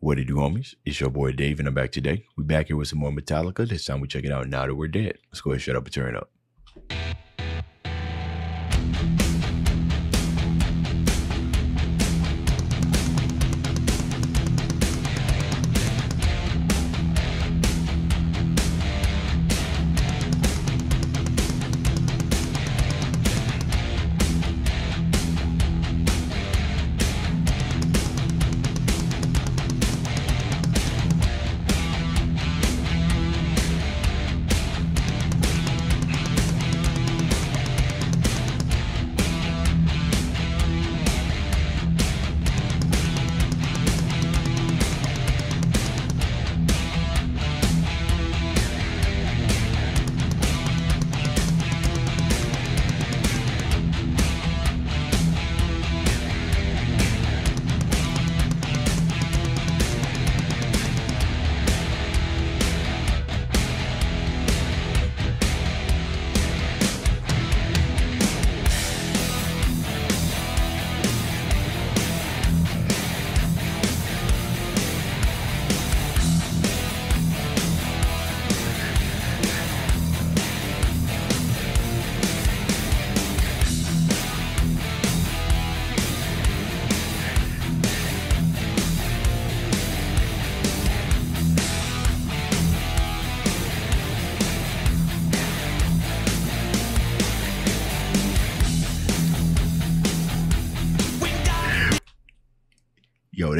What it do, homies? It's your boy Dave, and I'm back today. We back here with some more Metallica. This time we check it out now that we're dead. Let's go ahead, shut up, and turn it up.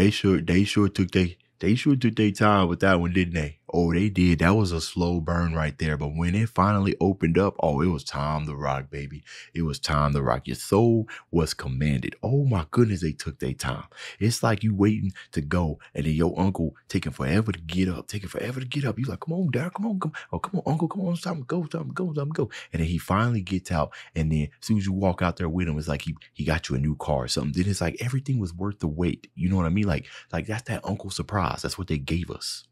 They sure they sure took they they sure took their time with that one, didn't they? Oh, they did. That was a slow burn right there. But when it finally opened up, oh, it was time to rock, baby. It was time to rock. Your soul was commanded. Oh my goodness, they took their time. It's like you waiting to go, and then your uncle taking forever to get up, taking forever to get up. You like, come on, Dad, come on, come Oh, come on, Uncle, come on, time to go, time to go, time to go. And then he finally gets out, and then as soon as you walk out there with him, it's like he he got you a new car or something. Then it's like everything was worth the wait. You know what I mean? Like, like that's that uncle surprise. That's what they gave us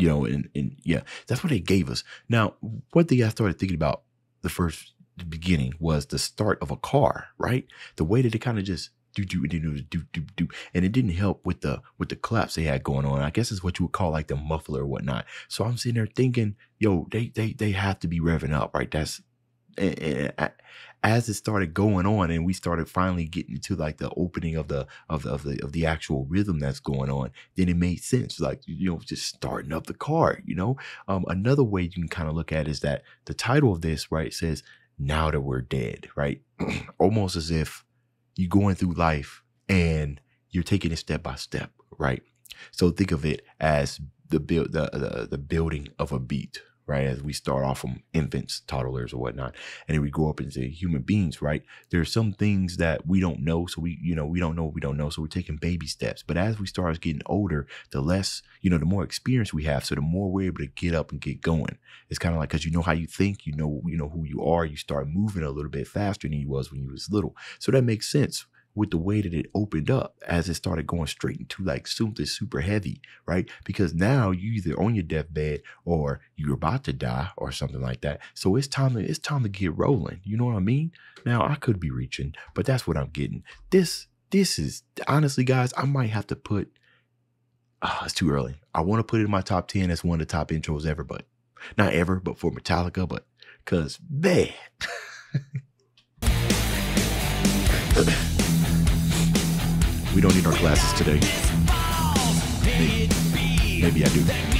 you know, and, and yeah, that's what they gave us. Now, what they I started thinking about the first the beginning was the start of a car, right? The way that it kind of just do do do do do do and it didn't help with the with the claps they had going on. I guess it's what you would call like the muffler or whatnot. So I'm sitting there thinking, yo, they they they have to be revving up, right? That's and, and as it started going on and we started finally getting to like the opening of the of the of the, of the actual rhythm that's going on then it made sense like you know just starting up the car you know? Um, another way you can kind of look at is that the title of this right says now that we're dead right? Almost as if you're going through life and you're taking it step by step right? So think of it as the build the, the the building of a beat right? As we start off from infants, toddlers, or whatnot, and then we grow up into human beings, right? There are some things that we don't know, so we, you know, we don't know what we don't know, so we're taking baby steps. But as we start getting older, the less, you know, the more experience we have, so the more we're able to get up and get going. It's kind of like because you know how you think, you know, you know who you are, you start moving a little bit faster than you was when you was little. So that makes sense with the way that it opened up as it started going straight into like something super heavy, right? Because now you either on your deathbed or you're about to die or something like that. So it's time to it's time to get rolling. You know what I mean? Now I could be reaching, but that's what I'm getting. This this is honestly, guys, I might have to put. Oh, it's too early. I want to put it in my top ten as one of the top intros ever, but not ever, but for Metallica, but because man. We don't need our glasses today. Maybe, maybe I do.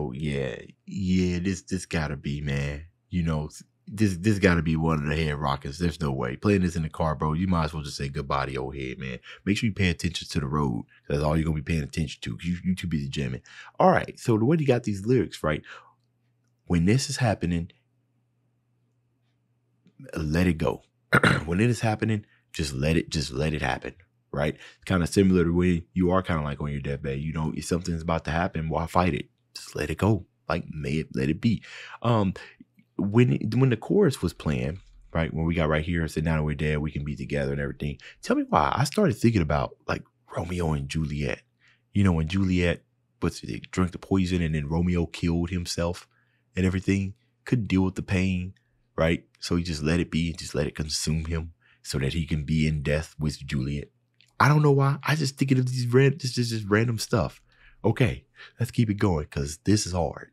Man, this this gotta be, man. You know, this this gotta be one of the head rockets. There's no way. Playing this in the car, bro, you might as well just say goodbye to your head, man. Make sure you pay attention to the road. That's all you're gonna be paying attention to because you, you too busy jamming. All right. So the way you got these lyrics, right? When this is happening, let it go. when it is happening, just let it just let it happen right kind of similar to when you are kind of like on your deathbed you know if something's about to happen why fight it just let it go like may it let it be um when when the chorus was playing right when we got right here and said now that we're dead we can be together and everything tell me why i started thinking about like romeo and juliet you know when juliet but they drank the poison and then romeo killed himself and everything couldn't deal with the pain right so he just let it be and just let it consume him so that he can be in death with Juliet. I don't know why. I just thinking of these red, this is just random stuff. Okay, let's keep it going because this is hard.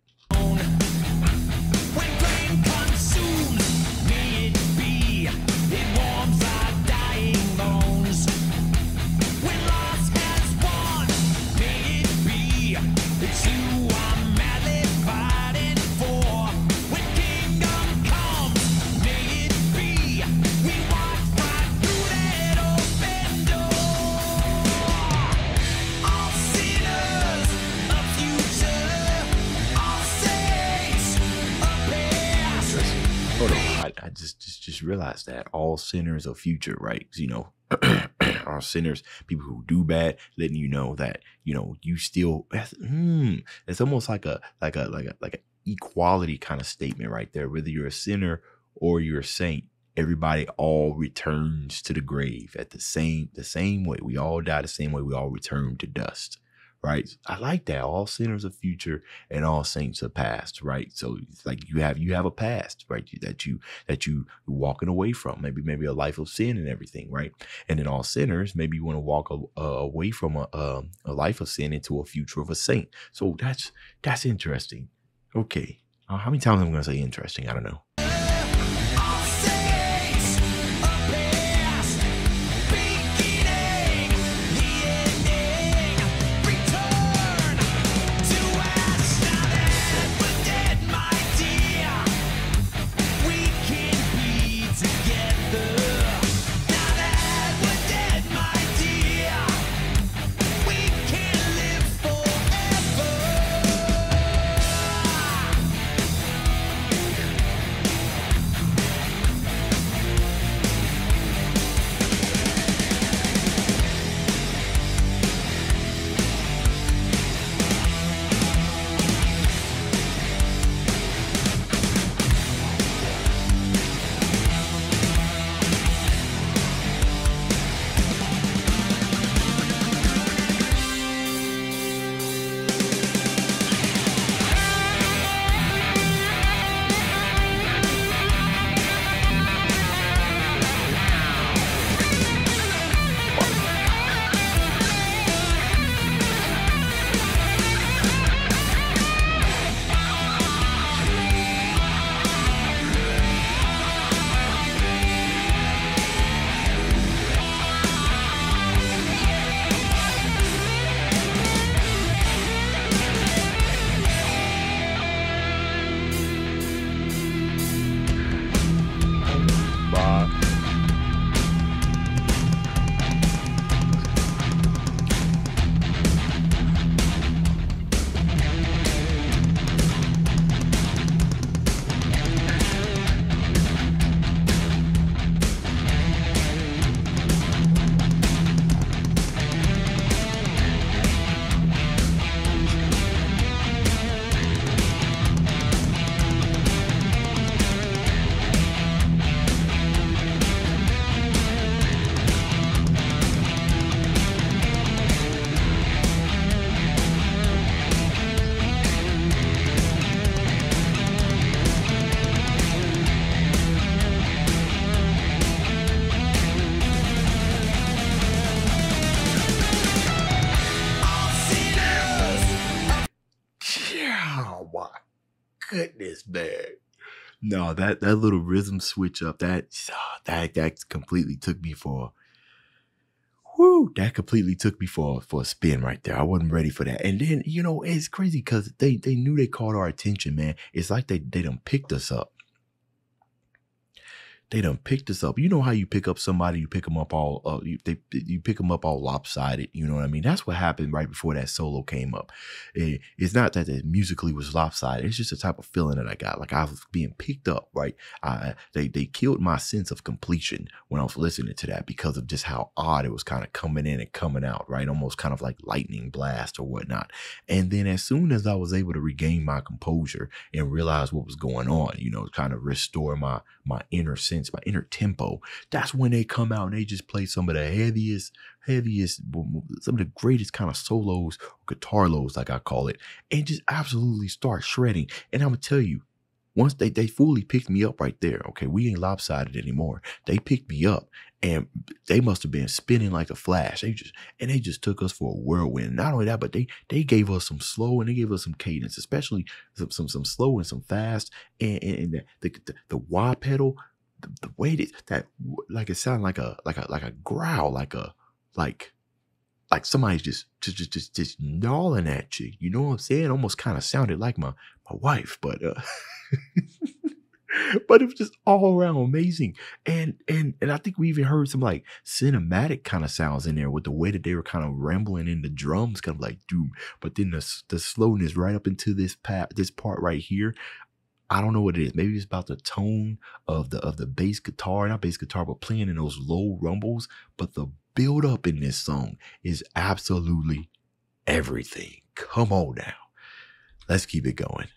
Realized that all sinners are future, right? You know, all sinners, people who do bad, letting you know that you know you still. Mm, it's almost like a like a like a like an equality kind of statement right there. Whether you're a sinner or you're a saint, everybody all returns to the grave at the same the same way. We all die the same way. We all return to dust right? I like that. All sinners are future and all saints are past, right? So it's like you have you have a past, right? That you that you walking away from, maybe maybe a life of sin and everything, right? And then all sinners, maybe you want to walk a, away from a, a a life of sin into a future of a saint. So that's that's interesting. Okay, uh, how many times am I going to say interesting? I don't know. Goodness, man. No, that that little rhythm switch up, that ah, that that completely took me for whoo, that completely took me for for a spin right there. I wasn't ready for that. And then you know it's crazy because they they knew they caught our attention, man. It's like they they done picked us up they done picked us up. You know how you pick up somebody, you pick them up all, uh, you, they, you pick them up all lopsided. You know what I mean? That's what happened right before that solo came up. It, it's not that it musically was lopsided. It's just the type of feeling that I got. Like I was being picked up, right? I, they, they killed my sense of completion when I was listening to that because of just how odd it was kind of coming in and coming out, right? Almost kind of like lightning blast or whatnot. And then as soon as I was able to regain my composure and realize what was going on, you know, kind of restore my, my inner sense sense, my inner tempo. That's when they come out and they just play some of the heaviest, heaviest, some of the greatest kind of solos, guitar lows, like I call it, and just absolutely start shredding. And I'm gonna tell you, once they they fully picked me up right there, okay, we ain't lopsided anymore. They picked me up and they must have been spinning like a flash. They just and they just took us for a whirlwind. Not only that, but they they gave us some slow and they gave us some cadence, especially some some, some slow and some fast. And, and, and the, the, the wah pedal the, the way that, that like it sounded like a like a like a growl, like a like like somebody's just just just just, just gnawing at you. You know what I'm saying? Almost kind of sounded like my my wife, but uh but it was just all around amazing. And and and I think we even heard some like cinematic kind of sounds in there with the way that they were kind of rambling in the drums, kind of like doom. But then the the slowness right up into this part, this part right here. I don't know what it is. Maybe it's about the tone of the of the bass guitar, not bass guitar, but playing in those low rumbles. But the build up in this song is absolutely everything. Come on now. Let's keep it going.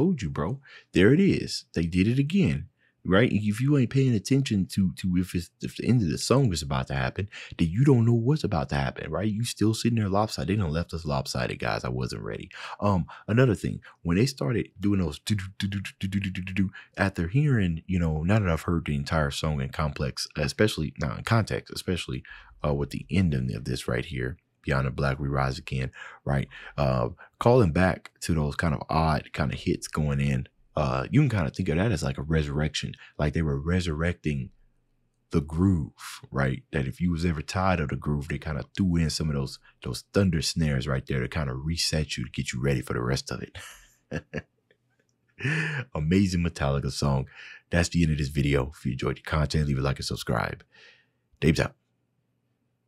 Told you, bro. There it is. They did it again right? If you ain't paying attention to to if it's if the end of the song is about to happen, then you don't know what's about to happen, right? You still sitting there lopsided. They done left us lopsided, guys. I wasn't ready. Um, another thing, when they started doing those after hearing, you know, now that I've heard the entire song in complex, especially now in context, especially uh with the ending of this right here. Beyond the Black We Rise Again, right? Uh, calling back to those kind of odd kind of hits going in uh, you can kind of think of that as like a resurrection, like they were resurrecting the groove, right? That if you was ever tired of the groove, they kind of threw in some of those those thunder snares right there to kind of reset you to get you ready for the rest of it. Amazing Metallica song. That's the end of this video. If you enjoyed the content, leave a like and subscribe. Dave's out.